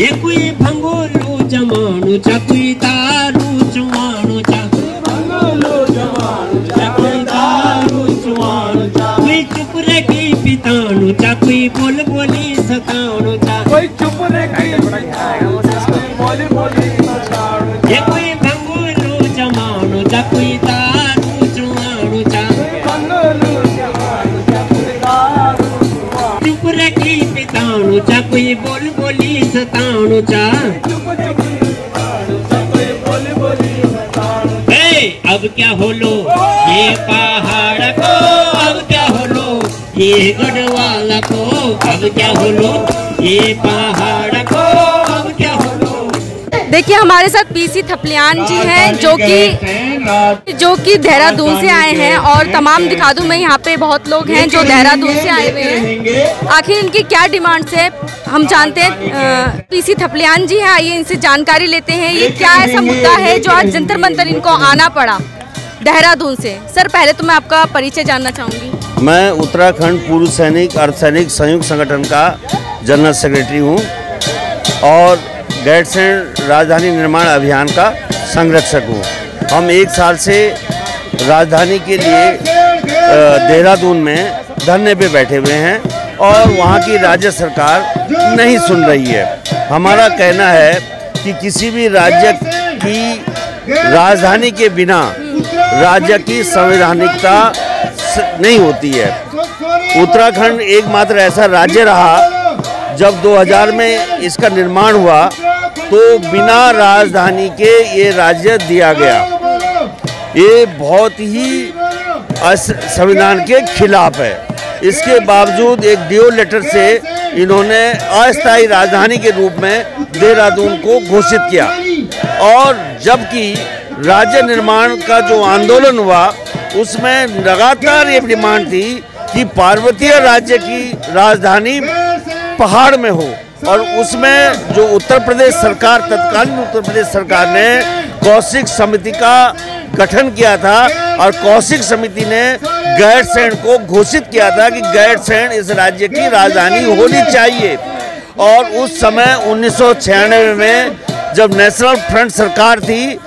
ये कोई भंगोलो जमानु चा कोई दारू जुआनु चा। भंगोलो जमानु चा कोई दारू जुआनु चा। कोई चुप रही पितानु चा कोई बोल अब क्या होलो? ये पहाड़ को अब क्या होलो? ये गढ़वाला को अब क्या होलो? ये पहाड़ को अब क्या होलो? देखिए हमारे साथ पीसी थपलियान जी हैं जो कि जो कि देहरादून से आए हैं और तमाम दिखा दूँ मैं यहाँ पे बहुत लोग हैं जो देहरादून से आए हुए हैं। आखिर इनकी क्या डिमांड्स है हम जानते हैं पीसी थपलियान जी हैं आइए इनसे जानकारी लेते हैं ये क्या ऐसा मुद्दा है जो आज जंतर मंतर इनको आना पड़ा? देहरादून से। सर, पहले तो मैं आपका परिचय जानना चाहूँगी। मैं उत्तराखंड पूर्व सैनिक अर्धसैनिक संयुक्त संगठन का जनरल सेक्रेटरी हूँ और गैरसैंड राजधानी निर्माण अभियान का संरक्षक हूँ। हम एक साल से राजधानी के लिए देहरादून में धरने पे बैठे हुए हैं और वहाँ की राज्य सरकार नहीं सुन रही है। हमारा कहना है कि किसी भी राज्य की राजधानी के बिना राज्य की संवैधानिकता नहीं होती है। उत्तराखंड एकमात्र ऐसा राज्य रहा, जब 2000 में इसका निर्माण हुआ तो बिना राजधानी के ये राज्य दिया गया। ये बहुत ही संविधान के खिलाफ है। इसके बावजूद एक डिओ लेटर से इन्होंने अस्थायी राजधानी के रूप में देहरादून को घोषित किया। और जबकि राज्य निर्माण का जो आंदोलन हुआ, उसमें लगातार ये डिमांड थी कि पार्वतीय राज्य की राजधानी पहाड़ में हो और उसमें जो उत्तर प्रदेश सरकार, तत्कालीन उत्तर प्रदेश सरकार ने कौशिक समिति का गठन किया था और कौशिक समिति ने गैरसैंण को घोषित किया था कि गैरसैंण इस राज्य की राजधानी होनी चाहिए। और उस समय उन्नीस सौ छियानवे में जब नेशनल फ्रंट सरकार थी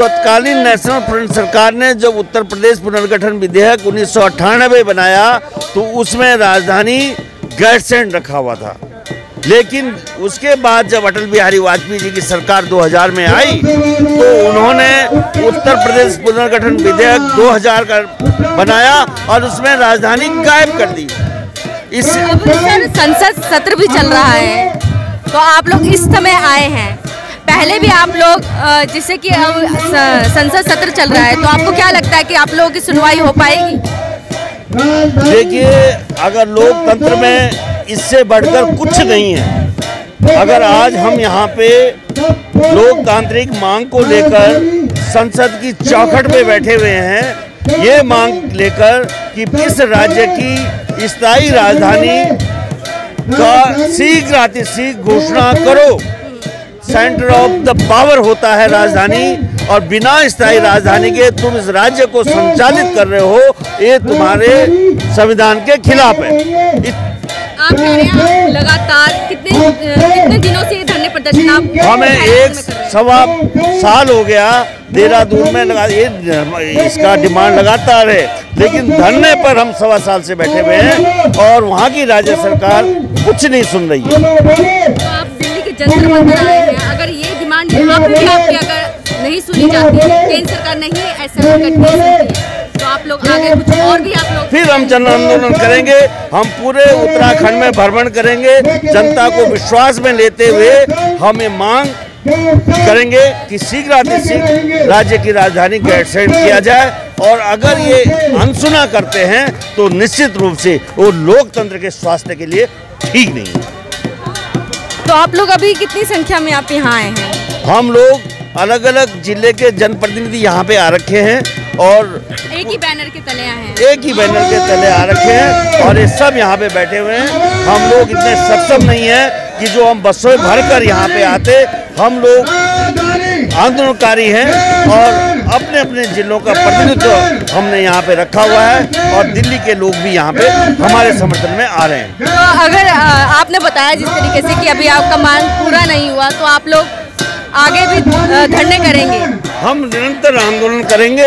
तत्कालीन नेशनल फ्रंट सरकार ने जब उत्तर प्रदेश पुनर्गठन विधेयक उन्नीस सौ अट्ठानबे बनाया तो उसमें राजधानी गैरसैंण रखा हुआ था। लेकिन उसके बाद जब अटल बिहारी वाजपेयी जी की सरकार 2000 में आई तो उन्होंने उत्तर प्रदेश पुनर्गठन विधेयक 2000 का बनाया और उसमें राजधानी गायब कर दी। इस संसद सत्र भी चल रहा है तो आप लोग इस समय आए हैं। पहले भी आप लोग जिससे कि संसद सत्र चल रहा है तो आपको क्या लगता है कि आप लोगों की सुनवाई हो पाएगी? देखिए, अगर लोकतंत्र में इससे बढ़कर कुछ नहीं है, अगर आज हम यहाँ पे लोकतांत्रिक मांग को लेकर संसद की चौखट पे बैठे हुए हैं, ये मांग लेकर कि इस राज्य की स्थायी राजधानी का शीघ्र अतिशीघ्र घोषणा करो। सेंटर ऑफ़ द पावर होता है राजधानी और बिना स्थायी राजधानी के तुम इस राज्य को संचालित कर रहे हो ये तुम्हारे संविधान के खिलाफ है आप कह रहे हैं लगातार कितने कितने दिनों से धरने प्रदर्शन आप हमें एक? सवा साल हो गया देहरादून में लगा ये इसका डिमांड लगातार है लेकिन धरने पर हम सवा साल से बैठे हुए हैं और वहाँ की राज्य सरकार कुछ नहीं सुन रही है तो आप दिल्ली के जंतर भी आपकी अगर नहीं सुनी जाती? है केंद्र सरकार नहीं ऐसा है तो आप लोग आगे कुछ और भी आप लोग फिर हम जन आंदोलन करेंगे। हम पूरे उत्तराखंड में भ्रमण करेंगे। जनता को विश्वास में लेते हुए हम ये मांग करेंगे कि शीघ्र अतिशीघ्र राज्य की राजधानी गैरसैंण किया जाए। और अगर ये अनसुना करते हैं तो निश्चित रूप से वो लोकतंत्र के स्वास्थ्य के लिए ठीक नहीं है। तो आप लोग अभी कितनी संख्या में आप यहाँ आए हैं? हम लोग अलग अलग ज़िले के जनप्रतिनिधि यहाँ पे आ रखे हैं और एक ही बैनर के तले आए हैं। एक ही बैनर के तले आ रखे हैं और ये सब यहाँ पे बैठे हुए हैं। हम लोग इतने सक्षम नहीं है कि जो हम बसों में भर कर यहाँ पे आते हम लोग आंदोलनकारी हैं और अपने अपने जिलों का प्रतिनिधित्व हमने यहाँ पे रखा हुआ है और दिल्ली के लोग भी यहाँ पे हमारे समर्थन में आ रहे हैं। तो अगर आपने बताया जिस तरीके से कि अभी आपका मांग पूरा नहीं हुआ तो आप लोग आगे भी धरने करेंगे। हम निरंतर आंदोलन करेंगे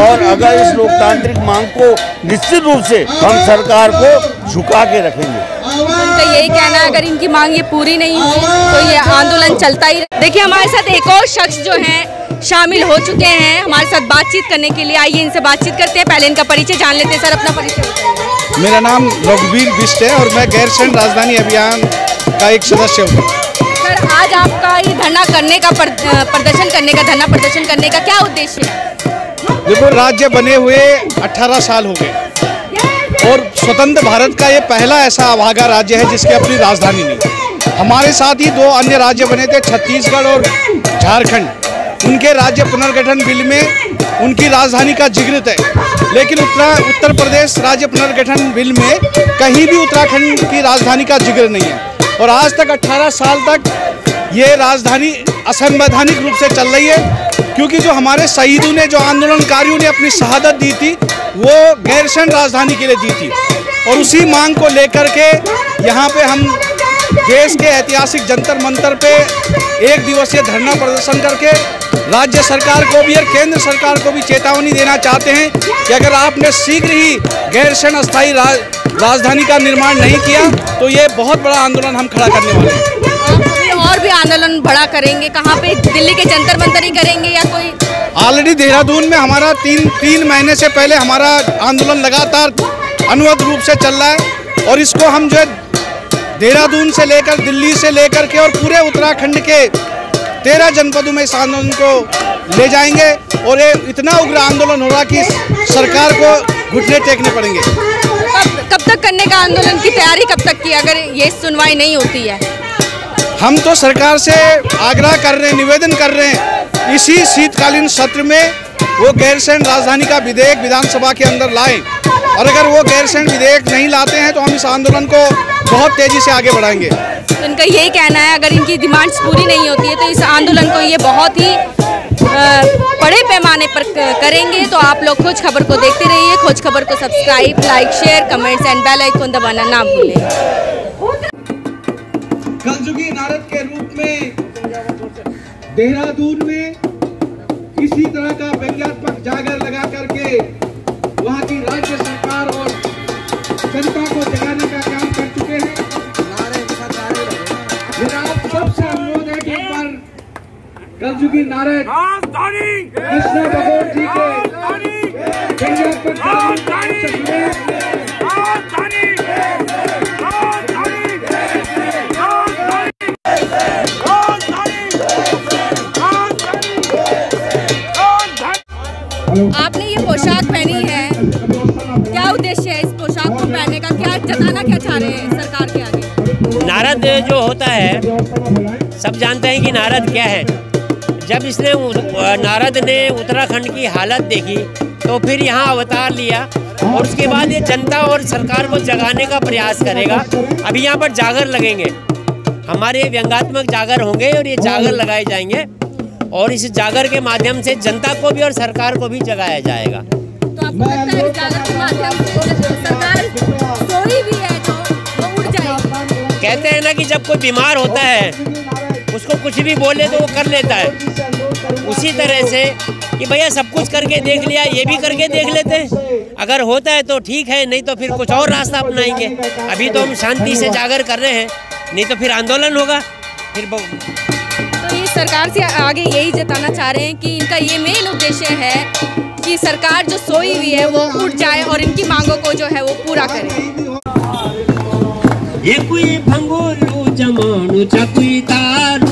और अगर इस लोकतांत्रिक मांग को निश्चित रूप से हम सरकार को झुका के रखेंगे। उनका यही कहना है अगर इनकी मांग ये पूरी नहीं हुई तो ये आंदोलन चलता ही देखिए हमारे साथ एक और शख्स जो हैं शामिल हो चुके हैं हमारे साथ बातचीत करने के लिए। आइए इनसे बातचीत करते हैं। पहले इनका परिचय जान लेते हैं। सर अपना परिचय मेरा नाम रघुवीर बिस्ट है और मैं गैरसैंण राजधानी अभियान का एक सदस्य हूँ। सर आज आपका ये धरना करने का प्रदर्शन करने का, धरना प्रदर्शन करने का क्या उद्देश्य है? देखो, राज्य बने हुए 18 साल हो गए। और स्वतंत्र भारत का ये पहला ऐसा अभागा राज्य है जिसकी अपनी राजधानी नहीं। हमारे साथ ही दो अन्य राज्य बने थे, छत्तीसगढ़ और झारखंड। उनके राज्य पुनर्गठन बिल में उनकी राजधानी का ज़िक्र है लेकिन उत्तर उत्तर प्रदेश राज्य पुनर्गठन बिल में कहीं भी उत्तराखंड की राजधानी का ज़िक्र नहीं है। और आज तक 18 साल तक ये राजधानी असंवैधानिक रूप से चल रही है क्योंकि जो हमारे शहीदों ने जो आंदोलनकारियों ने अपनी शहादत दी थी वो गैरसैन राजधानी के लिए दी थी। और उसी मांग को लेकर के यहाँ पे हम देश के ऐतिहासिक जंतर मंतर पे एक दिवसीय धरना प्रदर्शन करके राज्य सरकार को भी और केंद्र सरकार को भी चेतावनी देना चाहते हैं कि अगर आपने शीघ्र ही गैरसैन अस्थायी राज, राजधानी का निर्माण नहीं किया तो ये बहुत बड़ा आंदोलन हम खड़ा करने वाले हैं। और भी आंदोलन बड़ा करेंगे कहाँ पे दिल्ली के जंतर मंतर ही करेंगे या कोई? ऑलरेडी देहरादून में हमारा तीन तीन महीने से पहले हमारा आंदोलन लगातार अनुवत रूप से चल रहा है और इसको हम जो है देहरादून से लेकर दिल्ली से लेकर के और पूरे उत्तराखंड के तेरह जनपदों में इस आंदोलन को ले जाएँगे और ये इतना उग्र आंदोलन हो रहा कि सरकार को घुटने टेकने पड़ेंगे। तक करने का आंदोलन की तैयारी कब तक की अगर ये सुनवाई नहीं होती है। हम तो सरकार से आग्रह कर रहे हैं निवेदन कर रहे हैं इसी शीतकालीन सत्र में वो गैरसैंण राजधानी का विधेयक विधानसभा के अंदर लाएँ। और अगर वो गैरसैंण विधेयक नहीं लाते हैं तो हम इस आंदोलन को बहुत तेज़ी से आगे बढ़ाएँगे। तो इनका यही कहना है अगर इनकी डिमांड्स पूरी नहीं होती है तो इस आंदोलन को ये बहुत ही बड़े पैमाने पर करेंगे तो आप लोग खोज खबर को देखते रहिए, खोज खबर को subscribe like share comments and bell icon दबाना ना भूलें। कलजुगी नारद के रूप में, देहरादून में किसी तरह का व्यंग्यात्मक जागर लगा करके वहाँ की राज्य सरकार और जनता को जगाने का कलजुगी नारद कृष्णा भगवान जी आपने ये पोशाक पहनी है। क्या उद्देश्य है इस पोशाक को पहनने का? क्या जताना क्या चाह रहे हैं सरकार के आगे? नारद जो होता है सब जानते हैं कि नारद क्या है। जब इसने नारद ने उत्तराखंड की हालत देखी तो फिर यहाँ अवतार लिया और उसके बाद ये जनता और सरकार को जगाने का प्रयास करेगा। अभी यहाँ पर जागर लगेंगे। हमारे व्यंगात्मक जागर होंगे और ये जागर लगाए जाएँगे और इस जागर के माध्यम से जनता को भी और सरकार को भी जगाया जाएगा। तो आपको लगता है जागर के माध्यम से सरकार सोई भी है जो वो उड़ जाएगी? कहते हैं ना कि जब कोई बीमार होता है उसको कुछ भी बोले तो वो कर लेता है। उसी तरह से कि भैया सब कुछ करके देख लिया ये भी करके देख लेते हैं। अगर होता है तो ठीक है नहीं तो फिर कुछ और रास्ता अपनाएँगे। अभी तो हम शांति से जागर कर रहे हैं नहीं तो फिर आंदोलन होगा। फिर तो ये सरकार से आगे यही जताना चाह रहे हैं कि इनका ये मेन उद्देश्य है कि सरकार जो सोई हुई है वो उठ जाए और इनकी मांगों को जो है वो पूरा करे। ये कोई भंगोलू जमानू चकुई तारू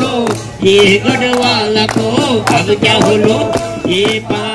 ये गढ़वाला को अब क्या बोलो? ये पहाड़